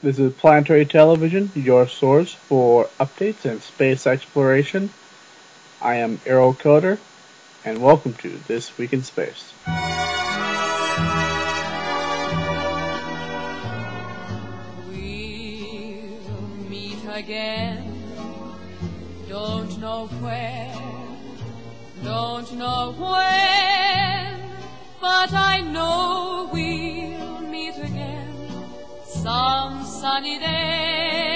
This is Planetary Television, your source for updates and space exploration. I am Errol Coder, and welcome to This Week in Space. We'll meet again. Don't know where, don't know when, but I know we'll meet again some sunny day.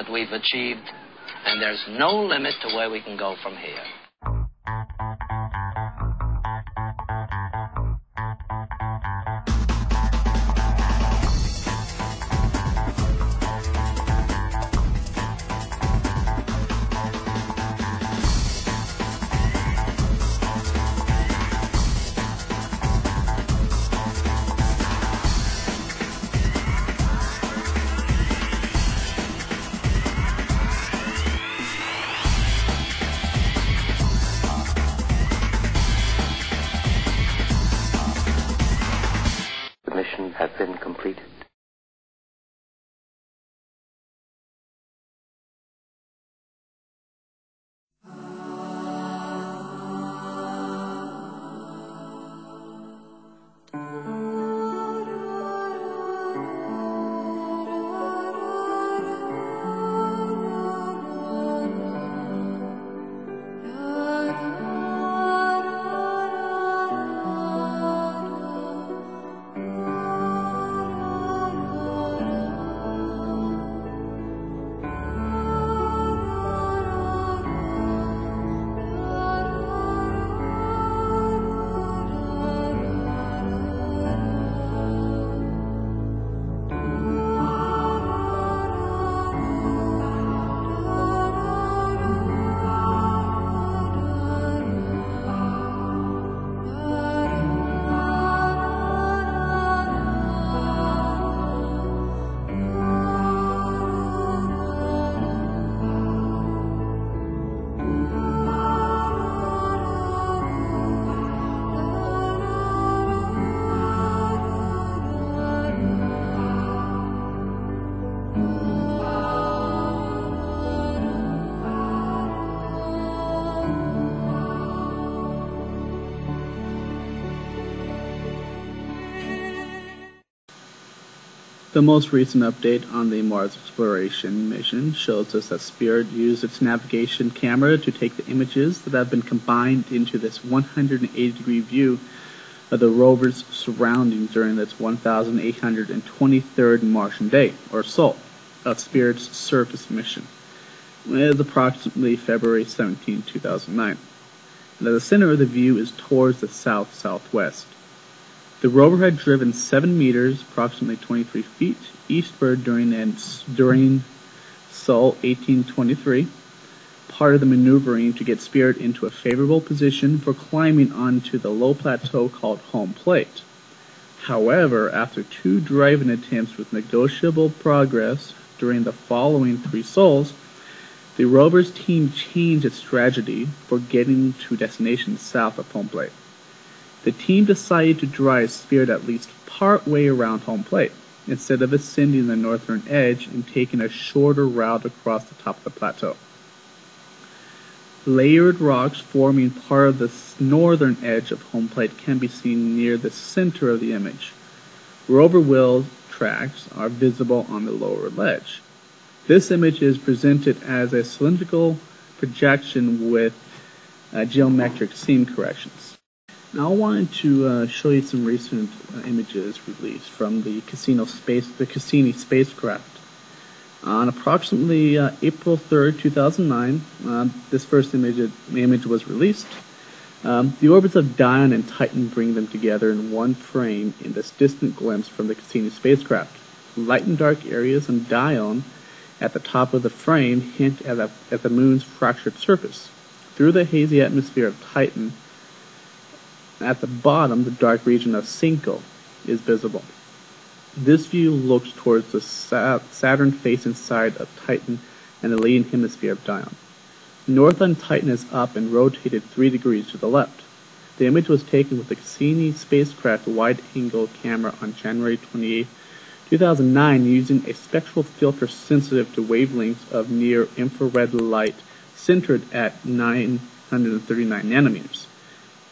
That we've achieved, and there's no limit to where we can go from here. Has The most recent update on the Mars exploration mission shows us that Spirit used its navigation camera to take the images that have been combined into this 180 degree view of the rover's surroundings during its 1823rd Martian day, or SOL, of Spirit's surface mission. It is approximately February 17, 2009. And the center of the view is towards the south-southwest. The rover had driven 7 meters, approximately 23 feet, eastward during, during Sol 1823, part of the maneuvering to get Spirit into a favorable position for climbing onto the low plateau called Home Plate. However, after two driving attempts with negotiable progress during the following three sols, the rover's team changed its strategy for getting to destination south of Home Plate the team decided to drive Spirit at least part way around home plate, instead of ascending the northern edge and taking a shorter route across the top of the plateau. Layered rocks forming part of the northern edge of home plate can be seen near the center of the image. Rover wheel tracks are visible on the lower ledge. This image is presented as a cylindrical projection with uh, geometric seam corrections. Now I wanted to uh, show you some recent uh, images released from the space, the Cassini spacecraft. On approximately uh, April 3rd, 2009, uh, this first image, image was released. Um, the orbits of Dione and Titan bring them together in one frame in this distant glimpse from the Cassini spacecraft. Light and dark areas on Dione at the top of the frame hint at, a, at the moon's fractured surface. Through the hazy atmosphere of Titan, at the bottom, the dark region of Senkyo is visible. This view looks towards the Saturn-facing side of Titan and the leading hemisphere of Dione. North on Titan is up and rotated 3 degrees to the left. The image was taken with the Cassini spacecraft wide-angle camera on January 28, 2009 using a spectral filter sensitive to wavelengths of near-infrared light centered at 939 nanometers.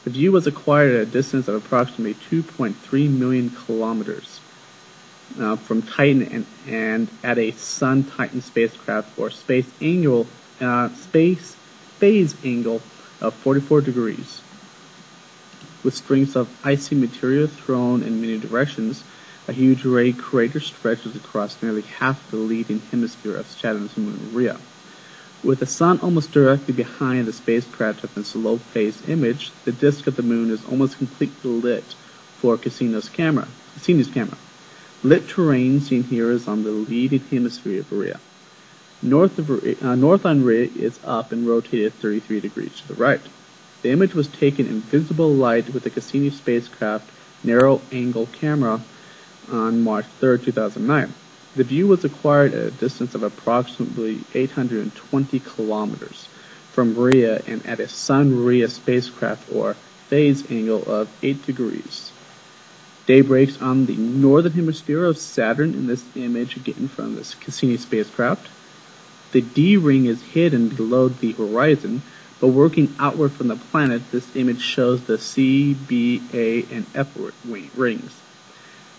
The view was acquired at a distance of approximately 2.3 million kilometers uh, from Titan and, and, at a Sun Titan spacecraft or space angle uh, space phase angle of 44 degrees. With strings of icy material thrown in many directions, a huge ray crater stretches across nearly half the leading hemisphere of Saturn's moon Rhea. With the sun almost directly behind the spacecraft in this low phase image, the disk of the moon is almost completely lit for Cassini's camera. Cassini's camera. Lit terrain seen here is on the leading hemisphere of Rhea. North, of, uh, north on Rhea is up and rotated 33 degrees to the right. The image was taken in visible light with the Cassini spacecraft narrow angle camera on March 3, 2009. The view was acquired at a distance of approximately 820 kilometers from Rhea and at a Sun-Rhea spacecraft or phase angle of 8 degrees. Day breaks on the northern hemisphere of Saturn in this image again from this Cassini spacecraft. The D ring is hidden below the horizon, but working outward from the planet, this image shows the C, B, A, and F rings.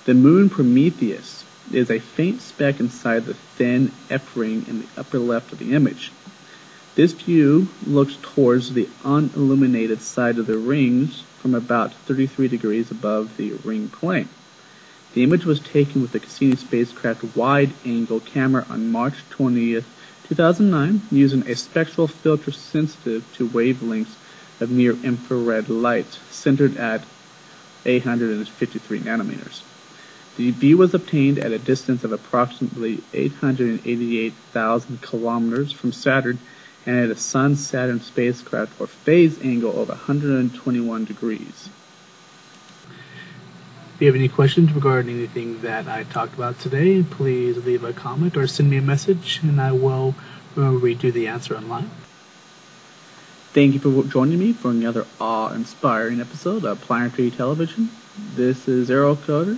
The moon Prometheus is a faint speck inside the thin F ring in the upper left of the image. This view looks towards the unilluminated side of the rings from about 33 degrees above the ring plane. The image was taken with the Cassini spacecraft wide-angle camera on March 20, 2009, using a spectral filter sensitive to wavelengths of near-infrared light centered at 853 nanometers. The view was obtained at a distance of approximately 888,000 kilometers from Saturn and at a Sun-Saturn spacecraft or phase angle of 121 degrees. If you have any questions regarding anything that I talked about today, please leave a comment or send me a message and I will read you the answer online. Thank you for joining me for another awe-inspiring episode of Planetary Television. This is Errol Coder